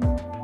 Bye.